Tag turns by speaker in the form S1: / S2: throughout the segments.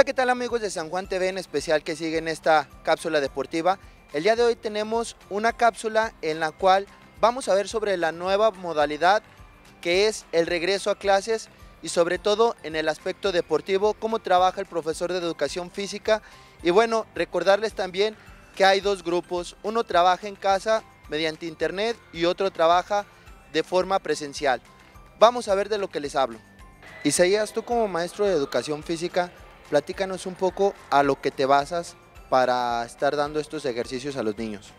S1: Hola, ¿qué tal amigos de San Juan TV en especial que siguen esta cápsula deportiva? El día de hoy tenemos una cápsula en la cual vamos a ver sobre la nueva modalidad que es el regreso a clases y sobre todo en el aspecto deportivo, cómo trabaja el profesor de educación física y bueno, recordarles también que hay dos grupos, uno trabaja en casa mediante internet y otro trabaja de forma presencial. Vamos a ver de lo que les hablo. Isaías, tú como maestro de educación física, platícanos un poco a lo que te basas para estar dando estos ejercicios a los niños.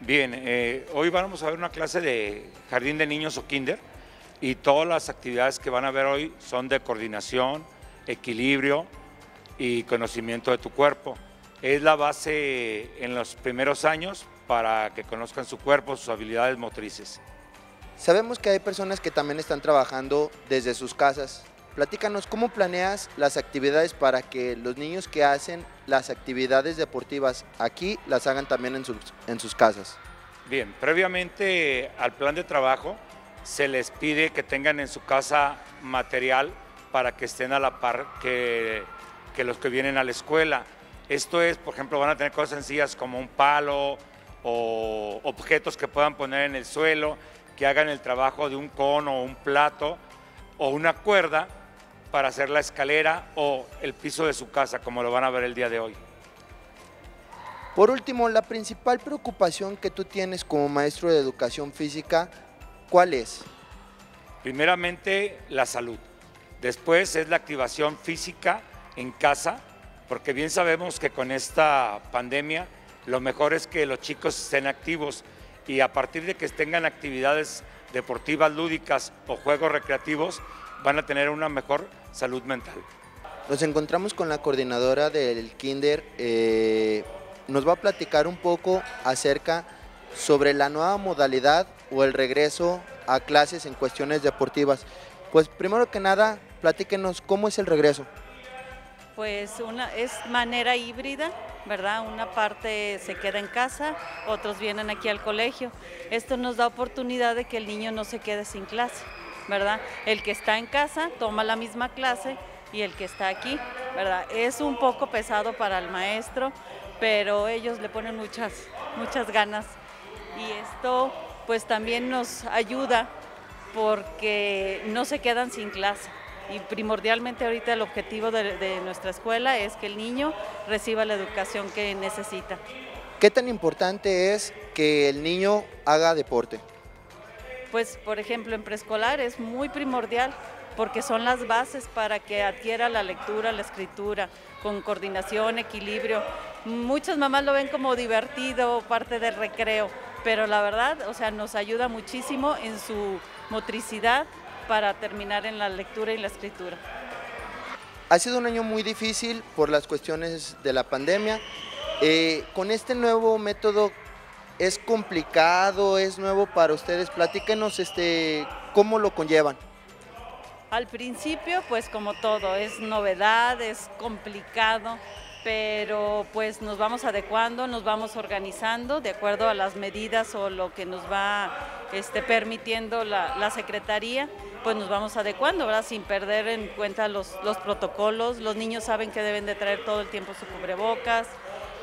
S2: Bien, eh, hoy vamos a ver una clase de jardín de niños o kinder y todas las actividades que van a ver hoy son de coordinación, equilibrio y conocimiento de tu cuerpo. Es la base en los primeros años para que conozcan su cuerpo, sus habilidades motrices.
S1: Sabemos que hay personas que también están trabajando desde sus casas. Platícanos cómo planeas las actividades para que los niños que hacen las actividades deportivas aquí las hagan también en sus, en sus casas.
S2: Bien, previamente al plan de trabajo se les pide que tengan en su casa material para que estén a la par que, que los que vienen a la escuela. Esto es, por ejemplo, van a tener cosas sencillas como un palo o objetos que puedan poner en el suelo, que hagan el trabajo de un cono o un plato o una cuerda para hacer la escalera o el piso de su casa, como lo van a ver el día de hoy.
S1: Por último, la principal preocupación que tú tienes como maestro de educación física, ¿cuál es?
S2: Primeramente, la salud. Después es la activación física en casa, porque bien sabemos que con esta pandemia lo mejor es que los chicos estén activos y a partir de que tengan actividades deportivas lúdicas o juegos recreativos, van a tener una mejor salud mental.
S1: Nos encontramos con la coordinadora del Kinder, eh, nos va a platicar un poco acerca sobre la nueva modalidad o el regreso a clases en cuestiones deportivas. Pues primero que nada, platíquenos cómo es el regreso.
S3: Pues una, es manera híbrida, ¿verdad? Una parte se queda en casa, otros vienen aquí al colegio. Esto nos da oportunidad de que el niño no se quede sin clase, ¿verdad? El que está en casa toma la misma clase y el que está aquí, ¿verdad? Es un poco pesado para el maestro, pero ellos le ponen muchas, muchas ganas. Y esto pues también nos ayuda porque no se quedan sin clase y primordialmente ahorita el objetivo de, nuestra escuela es que el niño reciba la educación que necesita.
S1: ¿Qué tan importante es que el niño haga deporte?
S3: Pues por ejemplo en preescolar es muy primordial porque son las bases para que adquiera la lectura, la escritura, con coordinación, equilibrio. Muchas mamás lo ven como divertido, parte del recreo, pero la verdad, o sea, nos ayuda muchísimo en su motricidad para terminar en la lectura y la escritura.
S1: Ha sido un año muy difícil por las cuestiones de la pandemia. Eh, con este nuevo método, ¿es complicado? ¿Es nuevo para ustedes? Platíquenos este, cómo lo conllevan.
S3: Al principio, pues como todo, es novedad, es complicado, pero pues nos vamos adecuando, nos vamos organizando de acuerdo a las medidas o lo que nos va este, permitiendo la, la Secretaría pues nos vamos adecuando, ¿verdad? Sin perder en cuenta los, los protocolos. Los niños saben que deben de traer todo el tiempo su cubrebocas,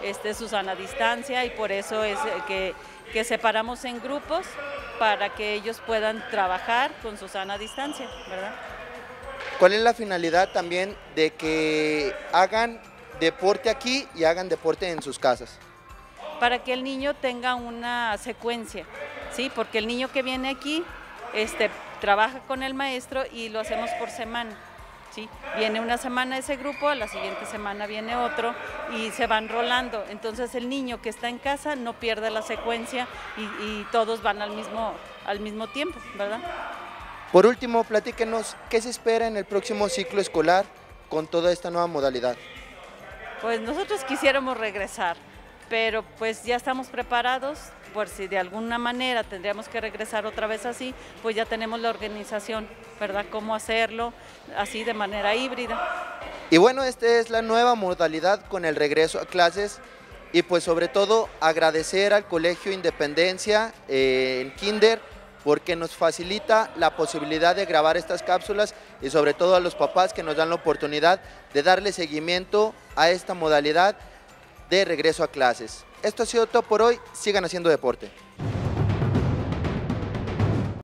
S3: este, su sana distancia y por eso es que, que separamos en grupos para que ellos puedan trabajar con su sana distancia, ¿verdad?
S1: ¿Cuál es la finalidad también de que hagan deporte aquí y hagan deporte en sus casas?
S3: Para que el niño tenga una secuencia, ¿sí? Porque el niño que viene aquí este, trabaja con el maestro y lo hacemos por semana. ¿Sí? Viene una semana ese grupo, a la siguiente semana viene otro y se van rolando. Entonces el niño que está en casa no pierde la secuencia y, todos van al mismo, al mismo tiempo, ¿verdad?
S1: Por último, platíquenos, ¿qué se espera en el próximo ciclo escolar con toda esta nueva modalidad?
S3: Pues nosotros quisiéramos regresar, pero pues ya estamos preparados, por si de alguna manera tendríamos que regresar otra vez así, pues ya tenemos la organización, ¿verdad? Cómo hacerlo así de manera híbrida.
S1: Y bueno, esta es la nueva modalidad con el regreso a clases y pues sobre todo agradecer al Colegio Independencia eh, en Kinder porque nos facilita la posibilidad de grabar estas cápsulas y sobre todo a los papás que nos dan la oportunidad de darle seguimiento a esta modalidad de regreso a clases. Esto ha sido todo por hoy, sigan haciendo deporte.